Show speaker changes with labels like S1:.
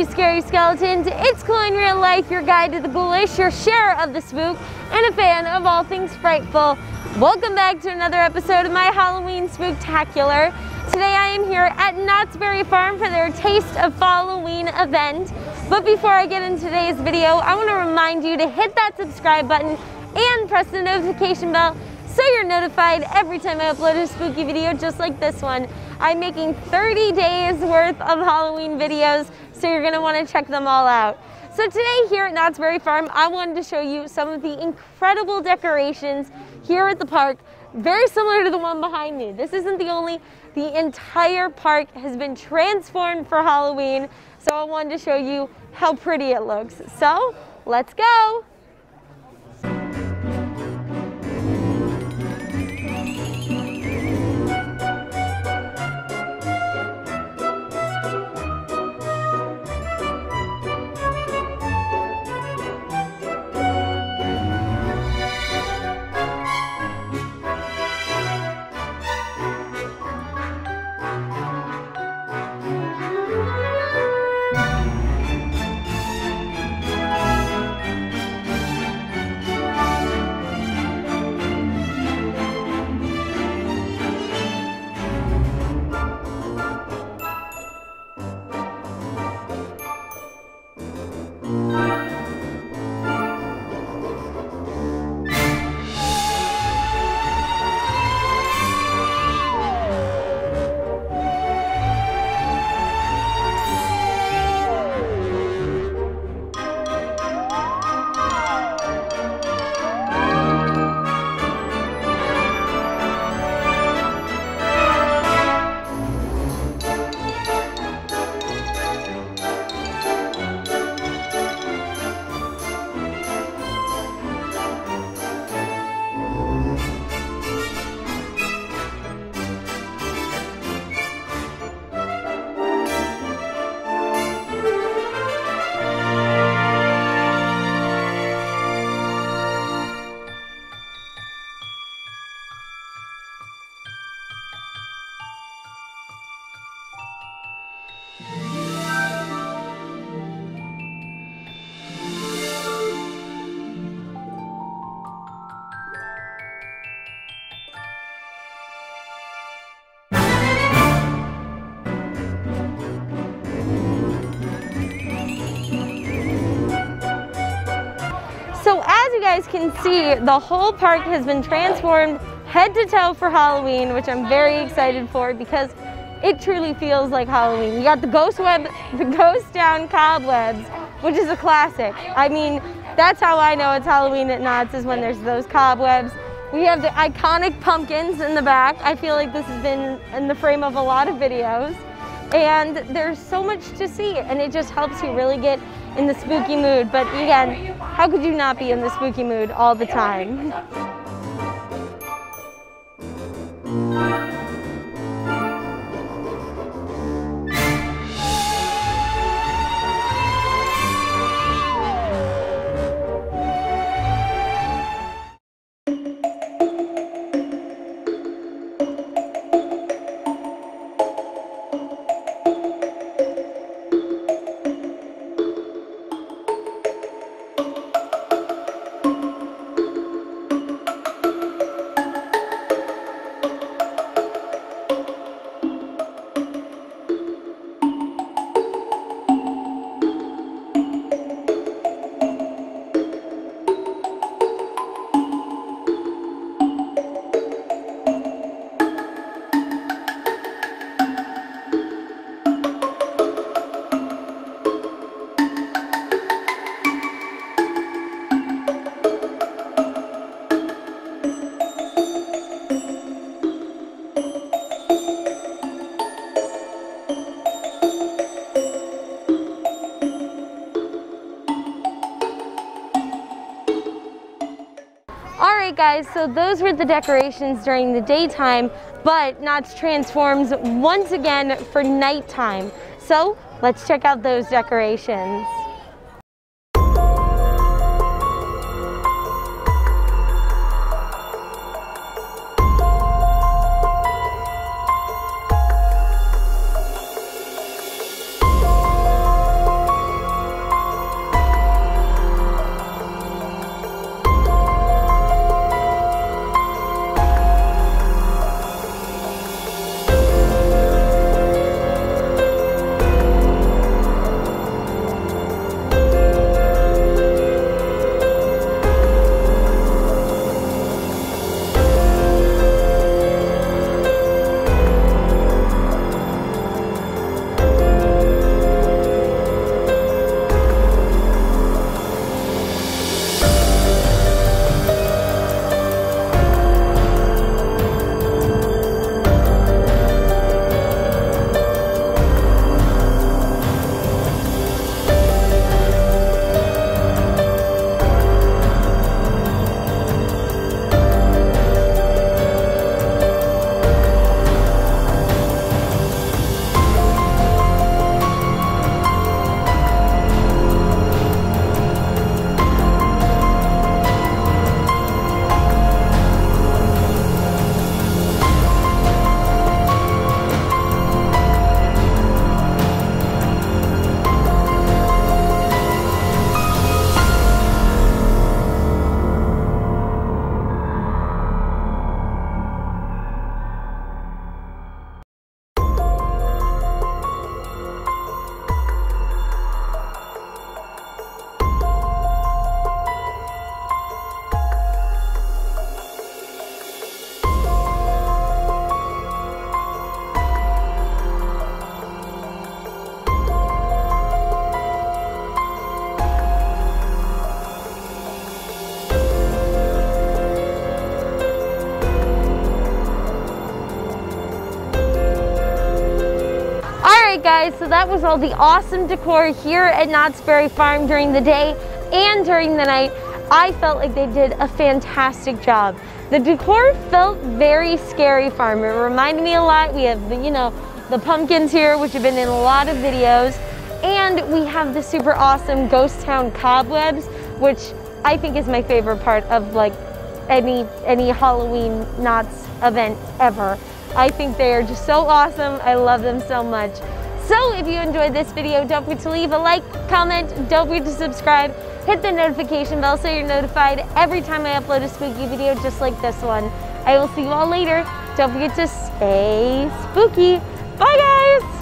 S1: you scary skeletons. It's Chloe in Real Life, your guide to the ghoulish, your share of the spook, and a fan of all things frightful. Welcome back to another episode of my Halloween Spooktacular. Today I am here at Knott's Berry Farm for their Taste of Falloween event. But before I get into today's video, I want to remind you to hit that subscribe button and press the notification bell so you're notified every time I upload a spooky video just like this one. I'm making 30 days worth of Halloween videos, so you're gonna wanna check them all out. So today here at Knott's Berry Farm, I wanted to show you some of the incredible decorations here at the park, very similar to the one behind me. This isn't the only, the entire park has been transformed for Halloween, so I wanted to show you how pretty it looks. So let's go. Guys can see, the whole park has been transformed head to toe for Halloween, which I'm very excited for because it truly feels like Halloween. You got the ghost web, the ghost town cobwebs, which is a classic. I mean, that's how I know it's Halloween at Knott's is when there's those cobwebs. We have the iconic pumpkins in the back. I feel like this has been in the frame of a lot of videos. And there's so much to see and it just helps you really get in the spooky mood. But again, how could you not be in the spooky mood all the time? guys, so those were the decorations during the daytime, but Knott's transforms once again for nighttime. So let's check out those decorations. Guys, so that was all the awesome decor here at Knott's Berry Farm during the day and during the night. I felt like they did a fantastic job. The decor felt very scary farm. It reminded me a lot. We have, you know, the pumpkins here, which have been in a lot of videos. And we have the super awesome ghost town cobwebs, which I think is my favorite part of like any any Halloween Knott's event ever. I think they are just so awesome. I love them so much. So if you enjoyed this video, don't forget to leave a like, comment, don't forget to subscribe, hit the notification bell so you're notified every time I upload a spooky video just like this one. I will see you all later. Don't forget to stay spooky. Bye guys!